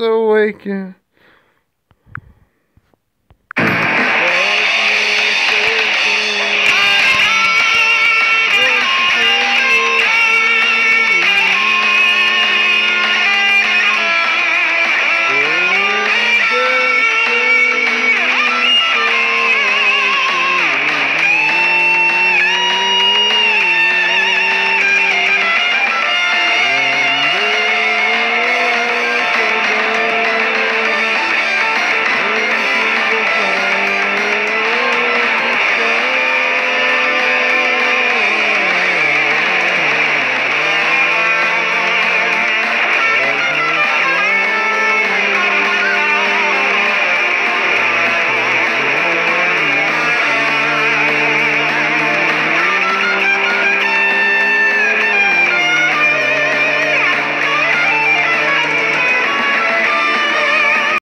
awaken.